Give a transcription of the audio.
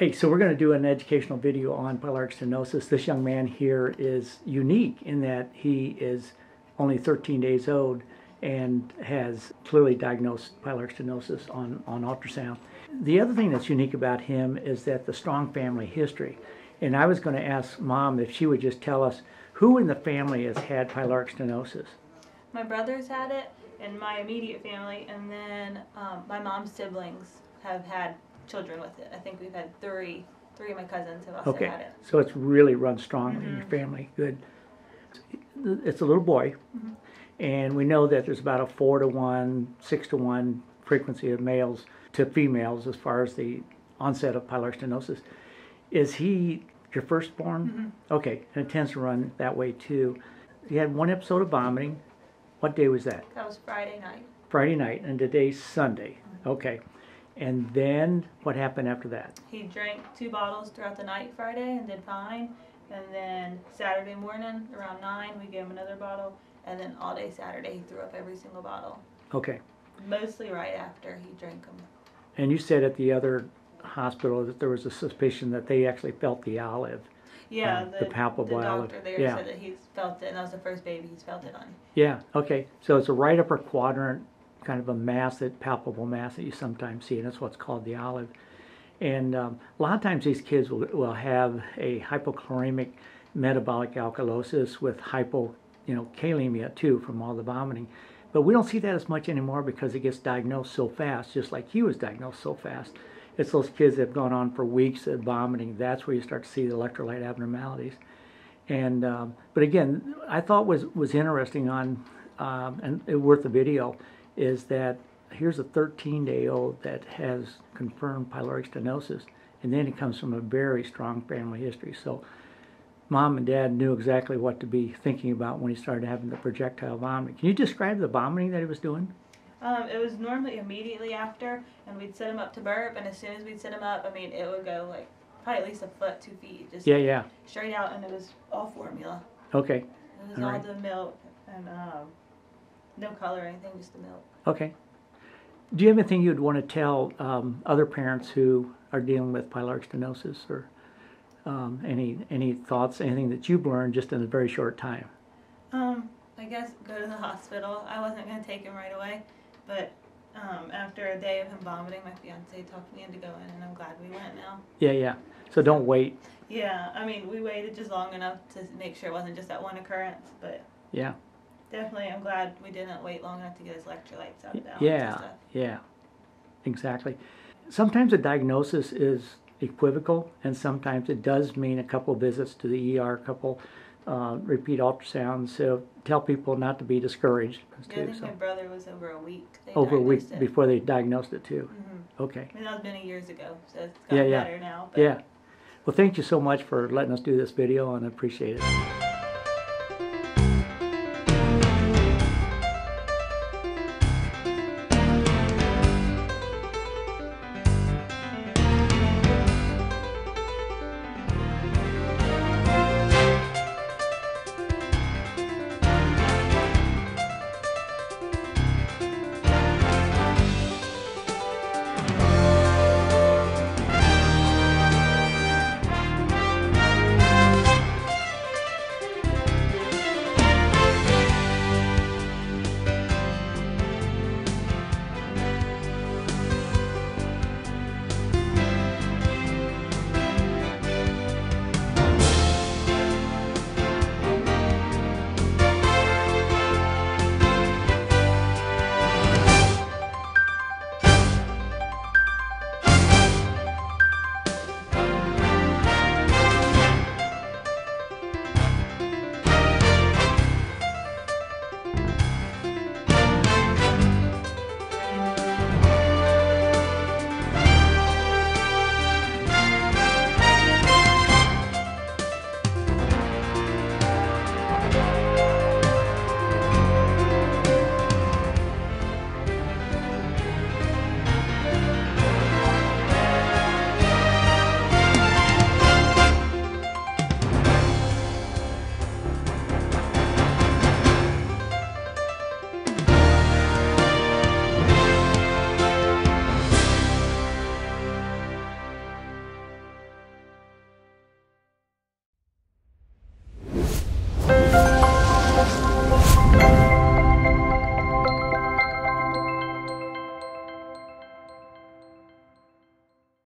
Hey, so we're going to do an educational video on pyloric stenosis. This young man here is unique in that he is only 13 days old and has clearly diagnosed pyloric stenosis on, on ultrasound. The other thing that's unique about him is that the strong family history. And I was going to ask mom if she would just tell us who in the family has had pyloric stenosis. My brothers had it and my immediate family, and then um, my mom's siblings have had children with it. I think we've had three. Three of my cousins have also Okay, had it. so it's really run strongly in your Mhm. family. Good. It's a little boy, Mhm. and we know that there's about a four to one, six to one frequency of males to females as far as the onset of pyloric stenosis. Is he your firstborn? Mhm. Okay, and it tends to run that way too. He had one episode of vomiting. What day was that? That was Friday night. Friday night, and today's Sunday. Okay. And then what happened after that? He drank two bottles throughout the night Friday and did fine. And then Saturday morning around nine, we gave him another bottle. And then all day Saturday, he threw up every single bottle. Okay. Mostly right after he drank them. And you said at the other hospital that there was a suspicion that they actually felt the olive. Yeah, Um, the, the palpable the olive. doctor there Yeah. said that he's felt it, and that was the first baby he's felt it on. Yeah, okay. So it's a right upper quadrant, kind of a mass, that palpable mass that you sometimes see, and that's what's called the olive. And um, a lot of times these kids will, will have a hypochloremic metabolic alkalosis with hypo, you know, kalemia too from all the vomiting. But we don't see that as much anymore because it gets diagnosed so fast, just like he was diagnosed so fast. It's those kids that have gone on for weeks of vomiting. That's where you start to see the electrolyte abnormalities. And um, but again, I thought was was interesting on um, and worth the video is that here's a 13 day old that has confirmed pyloric stenosis, and then it comes from a very strong family history. So mom and dad knew exactly what to be thinking about when he started having the projectile vomiting. Can you describe the vomiting that he was doing? Um, it was normally immediately after, and we'd set him up to burp, and as soon as we'd set him up, I mean, it would go like probably at least a foot, two feet, just Yeah, yeah. straight out, and it was all formula. Okay, It was all Alright. the milk and um, no color or anything, just the milk. okay. Do you have anything you'd want to tell um, other parents who are dealing with pyloric stenosis, or um, any any thoughts, anything that you've learned just in a very short time? Um, I guess go to the hospital. I wasn't gonna take him right away, but um, after a day of him vomiting, my fiance talked me into going, and I'm glad we went now. Yeah, yeah. So don't wait. Yeah, I mean, we waited just long enough to make sure it wasn't just that one occurrence, but Yeah, definitely, I'm glad we didn't wait long enough to get his electrolytes up down. yeah, stuff. yeah. Exactly. Sometimes a diagnosis is equivocal, and sometimes it does mean a couple visits to the ER, a couple uh, repeat ultrasounds. So tell people not to be discouraged. Yeah, I think so. my brother was over a week. Over a week it. before they diagnosed it too. hmm Okay. I mean, that was many years ago, so it's Yeah, gotten yeah. better now. But Yeah. Well, thank you so much for letting us do this video, and I appreciate it.